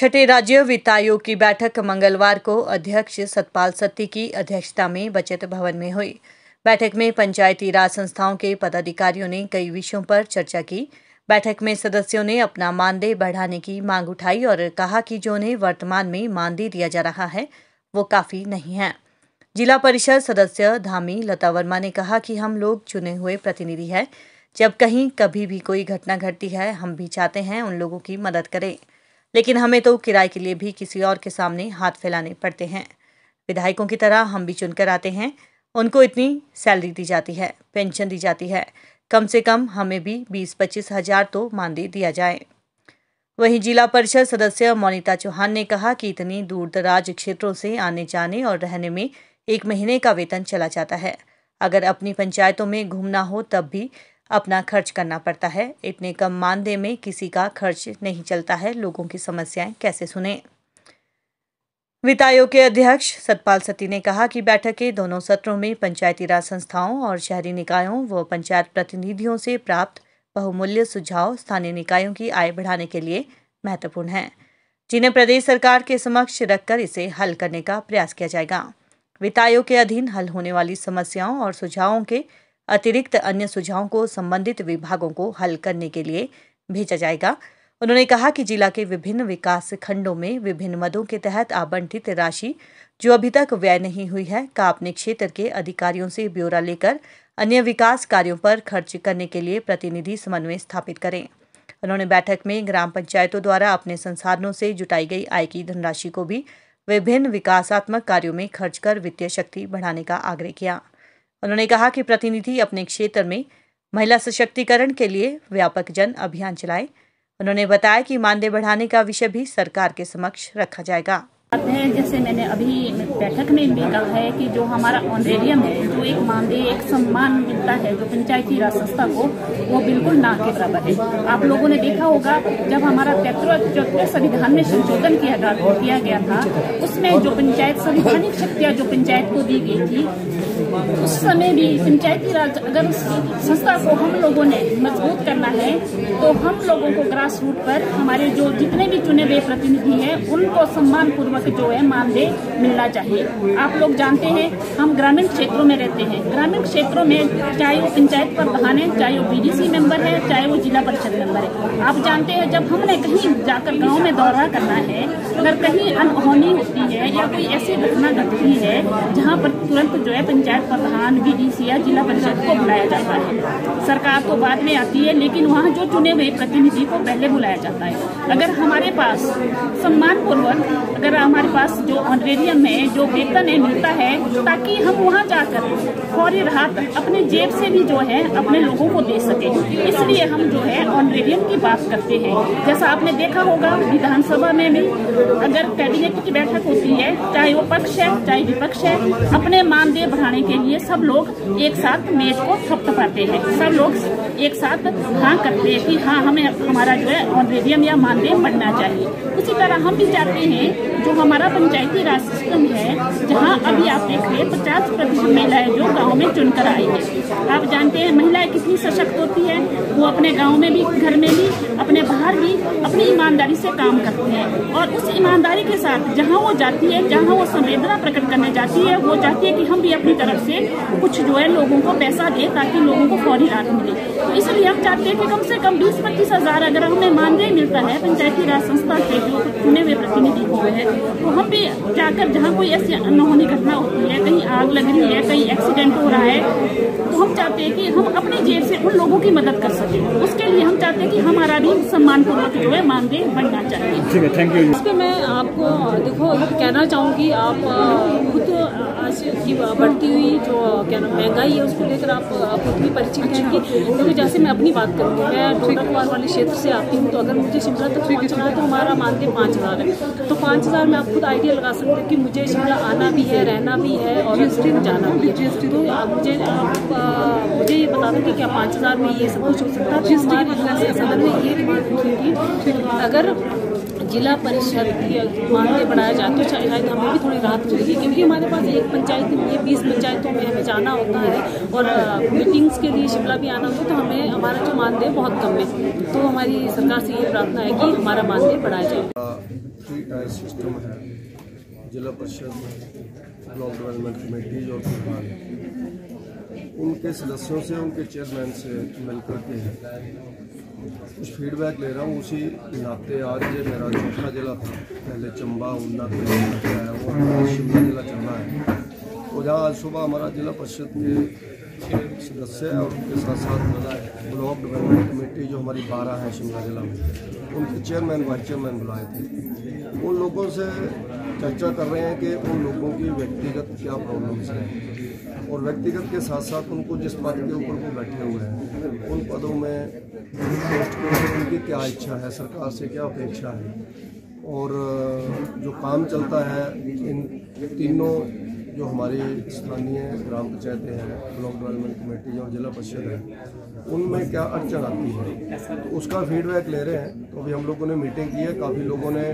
छठे राज्य वित्त आयोग की बैठक मंगलवार को अध्यक्ष सतपाल सत्ती की अध्यक्षता में बचत भवन में हुई। बैठक में पंचायती राज संस्थाओं के पदाधिकारियों ने कई विषयों पर चर्चा की। बैठक में सदस्यों ने अपना मानदेय बढ़ाने की मांग उठाई और कहा कि जो उन्हें वर्तमान में मानदेय दिया जा रहा है, वो काफ़ी नहीं है। जिला परिषद सदस्य धामी लता वर्मा ने कहा कि हम लोग चुने हुए प्रतिनिधि हैं। जब कहीं कभी भी कोई घटना घटती है, हम भी चाहते हैं उन लोगों की मदद करें। लेकिन हमें तो किराए के लिए भी किसी और के सामने हाथ फैलाने पड़ते हैं। विधायकों की तरह हम भी चुनकर आते हैं। उनको इतनी सैलरी दी जाती है, पेंशन दी जाती है। कम से कम हमें भी बीस पच्चीस हज़ार तो मानदेय दिया जाए। वहीं जिला परिषद सदस्य मोनिता चौहान ने कहा कि इतनी दूर दराज क्षेत्रों से आने जाने और रहने में एक महीने का वेतन चला जाता है। अगर अपनी पंचायतों में घूमना हो तब भी अपना खर्च करना पड़ता है। इतने कम मानदेय में किसी का खर्च नहीं चलता है। लोगों की समस्याएँ कैसे सुने? वित्त आयोग के अध्यक्ष सतपाल सत्ती ने कहा कि बैठक के दोनों सत्रों में पंचायती राज संस्थाओं और शहरी निकायों व पंचायत प्रतिनिधियों से प्राप्त बहुमूल्य सुझाव स्थानीय निकायों की आय बढ़ाने के लिए महत्वपूर्ण हैं। जिन्हें प्रदेश सरकार के समक्ष रखकर इसे हल करने का प्रयास किया जाएगा। वित्त आयोग के अधीन हल होने वाली समस्याओं और सुझावों के अतिरिक्त अन्य सुझावों को संबंधित विभागों को हल करने के लिए भेजा जाएगा। उन्होंने कहा कि जिला के विभिन्न विकास खंडों में विभिन्न मदों के तहत आवंटित राशि, जो अभी तक व्यय नहीं हुई है, का अपने क्षेत्र के अधिकारियों से ब्यौरा लेकर अन्य विकास कार्यों पर खर्च करने के लिए प्रतिनिधि समन्वय स्थापित करें। उन्होंने बैठक में ग्राम पंचायतों द्वारा अपने संसाधनों से जुटाई गई आय की धनराशि को भी विभिन्न विकासात्मक कार्यों में खर्च कर वित्तीय शक्ति बढ़ाने का आग्रह किया। उन्होंने कहा कि प्रतिनिधि अपने क्षेत्र में महिला सशक्तिकरण के लिए व्यापक जन अभियान चलाए। उन्होंने बताया कि मानदेय बढ़ाने का विषय भी सरकार के समक्ष रखा जाएगा। है, जैसे मैंने अभी बैठक में भी कहा है कि जो हमारा ऑनरेरियम है, जो एक मानदेय, एक सम्मान मिलता है, जो पंचायती राज संस्था को, वो बिल्कुल ना के बराबर है। आप लोगों ने देखा होगा, जब हमारा चौथे संविधान में संशोधन किया किया गया था, उसमें जो पंचायत, संविधानिक शक्तियाँ जो पंचायत को दी गई थी उस समय भी पंचायती राज अगर संस्था को हम लोगों ने मज़बूत करना है तो हम लोगों को ग्रास रूट पर हमारे जो जितने भी चुने हुए प्रतिनिधि हैं, उनको सम्मान पूर्वक जो है मानदेय मिलना चाहिए। आप लोग जानते हैं, हम ग्रामीण क्षेत्रों में रहते हैं। ग्रामीण क्षेत्रों में चाहे वो पंचायत पर प्रधान है, चाहे वो बीडीसी मेंबर है, चाहे वो जिला परिषद मेंबर है। आप जानते हैं, जब हमने कहीं जाकर गाँव में दौरा करना है, अगर कहीं अनहोनी होती है या कोई ऐसी घटना घटती है, जहाँ पर तुरंत जो है पंचायत प्रधान बीडीसी या जिला परिषद को बुलाया जाता है। सरकार तो बाद में आती है, लेकिन वहाँ जो चुने हुए प्रतिनिधि को पहले बुलाया जाता है। अगर हमारे पास सम्मान पूर्वक अगर हमारे पास जो ऑनरेरियम है, जो वेतन है, मिलता है, ताकि हम वहाँ जाकर फौरी राहत अपने जेब से भी जो है, अपने लोगों को दे सके। इसलिए हम जो है, ऑनरेरियम की बात करते हैं। जैसा आपने देखा होगा, विधानसभा में भी अगर कैबिनेट की बैठक होती है, चाहे वो पक्ष है, चाहे विपक्ष है, अपने मानदेय बढ़ाने के लिए सब लोग एक साथ मेज को थपथपाते हैं। सब लोग एक साथ हाँ करते हैं कि हाँ हमें हमारा जो है ऑनरेरियम या मानदेय बढ़ना चाहिए। उसी तरह हम भी चाहते हैं, जो हमारा पंचायती राज सिस्टम है, जहाँ अभी आप देख रहे पचास प्रतिशत महिलाएँ जो गाँव में चुनकर आई है। आप जानते हैं, महिलाएँ कितनी सशक्त होती है, वो अपने गाँव में भी, घर में बाहर भी अपनी ईमानदारी से काम करती है। और उस ईमानदारी के साथ जहाँ वो जाती है, जहाँ वो संवेदना प्रकट करने जाती है, वो चाहती है कि हम भी अपनी तरफ़ से कुछ जो है लोगों को पैसा दे ताकि लोगों को फौरी राहत मिले। तो इसलिए हम चाहते हैं कि कम से कम बीस पच्चीस हज़ार अगर हमें मानदेय मिलता है, पंचायती राज संस्था के जो चुने हुए प्रतिनिधि हुए हैं तो हम भी जाकर जहाँ कोई ऐसी अनहोनी घटना होती है, कहीं आग लग रही है, कहीं एक्सीडेंट हो रहा है तो हम चाहते हैं कि हम अपनी जेब से उन लोगों की मदद कर सकें। उसके लिए हम चाहते हैं कि हमारा भी सम्मान पूर्वक जो है मानदेय बढ़ना चाहिए। ठीक है थैंक यू इस पर मैं आपको देखो कहना चाहूँगी आप खुद आज की बढ़ती हुई जो क्या नाम महँगाई है उसको लेकर आप खुद भी परिचित हैं कि क्योंकि जैसे मैं अपनी बात करूँगी मैं डोडाकुमार वाले क्षेत्र से आती हूँ तो अगर मुझे शिमला तक पहुँचना है तो हमारा मानदेय पाँच हज़ार है। तो पाँच हज़ार में आप खुद आइडिया लगा सकते हैं कि मुझे शिमला आना भी है रहना भी है और स्ट्रीम जाना भी है। तो आप मुझे आप मुझे ये बता दें कि क्या पाँच हज़ार में ये सब कुछ हो सकता है? तो हमारी में ये अगर जिला परिषद की मानदेय बढ़ाया जाए तो शायद हमें भी थोड़ी राहत मिलेगी, क्योंकि हमारे पास एक पंचायत में बीस पंचायतों में हमें जाना होता है और मीटिंग्स के लिए शिमला भी आना होता है तो हमें, हमारा जो मानदेय बहुत कम है। तो हमारी सरकार से ये प्रार्थना है कि हमारा मानदेय बढ़ाया जाए। सिस्टम है जिला परिषद, ब्लॉक डेवलपमेंट कमेटी और उनके सदस्यों से, उनके चेयरमैन से मिलकर के कुछ फीडबैक ले रहा हूँ उसी नाते आज ये मेरा चौथा जिला था पहले चंबा है, वो शिमला जिला रहा है। तो जहाँ आज सुबह हमारा जिला परिषद के सदस्य है और उनके साथ साथ ब्लॉक डेवलपमेंट कमेटी जो हमारी बारह है शिमला जिला में, उनके चेयरमैन वाइस चेयरमैन बुलाए थे। उन लोगों से चर्चा कर रहे हैं कि उन लोगों की व्यक्तिगत क्या प्रॉब्लम्स हैं? और व्यक्तिगत के साथ साथ उनको जिस पद के ऊपर वो बैठे हुए हैं, उन पदों में पोस्ट के उनकी क्या इच्छा है? सरकार से क्या अपेक्षा है? और जो काम चलता है, इन तीनों जो हमारी स्थानीय ग्राम पंचायतें हैं, ब्लॉक डेवलपमेंट कमेटी और जिला परिषद है, उनमें क्या अड़चन आती है? तो उसका फीडबैक ले रहे हैं। तो अभी हम लोगों ने मीटिंग की है, काफ़ी लोगों ने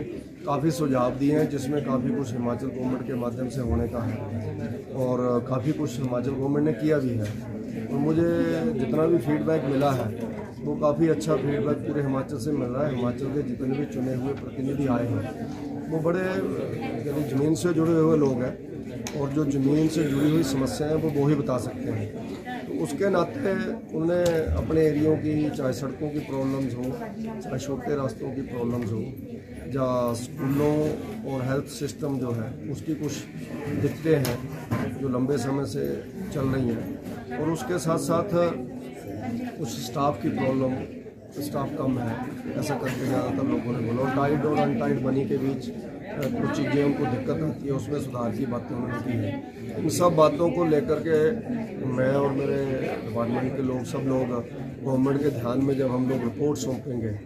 काफ़ी सुझाव दिए हैं, जिसमें काफ़ी कुछ हिमाचल गवर्नमेंट के माध्यम से होने का है और काफ़ी कुछ हिमाचल गवर्नमेंट ने किया भी है। और मुझे जितना भी फीडबैक मिला है, वो काफ़ी अच्छा फीडबैक पूरे हिमाचल से मिल रहा है। हिमाचल के जितने भी चुने हुए प्रतिनिधि आए हैं, वो बड़े, यानी ज़मीन से जुड़े हुए लोग हैं और जो ज़मीन से जुड़ी हुई समस्याएँ हैं, वो वो ही बता सकते हैं। तो उसके नाते उन्हें अपने एरियो की, चाहे सड़कों की प्रॉब्लम्स हो, चाहे छोटे रास्तों की प्रॉब्लम्स हो या स्कूलों और हेल्थ सिस्टम जो है, उसकी कुछ दिक्कतें हैं जो लंबे समय से चल रही हैं। और उसके साथ साथ कुछ स्टाफ की प्रॉब्लम स्टाफ कम है। ऐसा करके ज़्यादातर लोगों ने बोला। टाइट और अनटाइट बनी के बीच, कुछ चीज़ें उनको दिक्कत आती है, उसमें सुधार की बातें उन्होंने की है। इन सब बातों को लेकर के मैं और मेरे डिपार्टमेंट के लोग, सब लोग गवर्नमेंट के ध्यान में जब हम लोग रिपोर्ट सौंपेंगे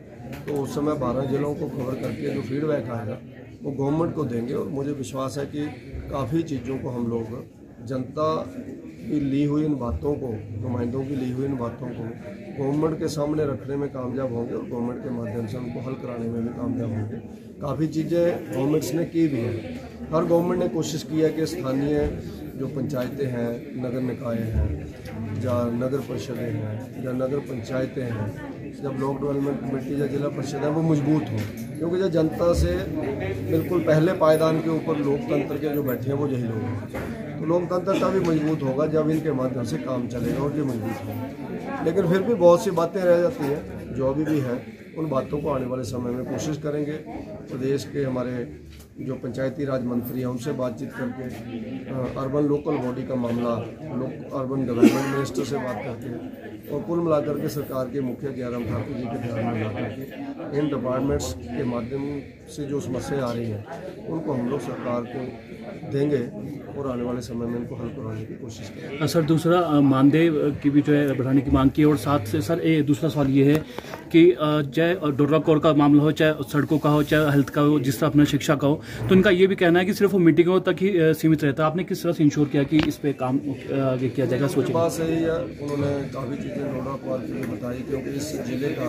तो उस समय बारह जिलों को कवर करके जो फीडबैक आएगा वो गवर्नमेंट को देंगे और मुझे विश्वास है कि काफ़ी चीज़ों को हम लोग, जनता की ली हुई इन बातों को, नुमाइंदों की ली हुई इन बातों को गवर्नमेंट के सामने रखने में कामयाब होंगे और गवर्नमेंट के माध्यम से उनको हल कराने में भी कामयाब होंगे। काफ़ी चीज़ें गवर्नमेंट्स ने की भी हैं। हर गवर्नमेंट ने कोशिश की है कि स्थानीय जो पंचायतें हैं, नगर निकाय हैं या नगर परिषदें हैं, या नगर पंचायतें हैं जब ब्लॉक डेवलपमेंट कमेटी या जिला परिषद है, वो मज़बूत हो। क्योंकि जब जनता से बिल्कुल पहले पायदान के ऊपर लोकतंत्र के जो बैठे हैं, वो यही लोग हैं। तो लोकतंत्र तभी मज़बूत होगा जब इनके माध्यम से काम चलेगा और ये मज़बूत होगा। लेकिन फिर भी बहुत सी बातें रह जाती हैं, जो अभी भी हैं, उन बातों को आने वाले समय में कोशिश करेंगे। प्रदेश के हमारे जो पंचायती राज मंत्री हैं, उनसे बातचीत करके अर्बन लोकल बॉडी का मामला, लोक अर्बन डेवलपमेंट मिनिस्टर से बात करके और कुल मिलाकर के सरकार के मुखिया जयराम ठाकुर जी के ध्यान में ला करके इन डिपार्टमेंट्स के माध्यम से जो समस्याएँ आ रही हैं उनको हम लोग सरकार को देंगे और आने वाले समय में इनको हल करवाने की कोशिश करेंगे। सर दूसरा मानदेय की भी जो है बढ़ाने की मांग की और साथ से सर ए, दूसरा सवाल ये है कि चाहे डोरा कोर का मामला हो, चाहे, सड़कों का हो, चाहे, हेल्थ का हो, जिस तरह अपना शिक्षा का हो तो इनका ये भी कहना है कि सिर्फ़ वो मीटिंगों तक ही सीमित रहता है। आपने किस तरह से इंश्योर किया कि इस पर काम आगे किया जाएगा बात सही है। उन्होंने काफ़ी चीज़ें डोरा कोर के बताई, क्योंकि इस ज़िले का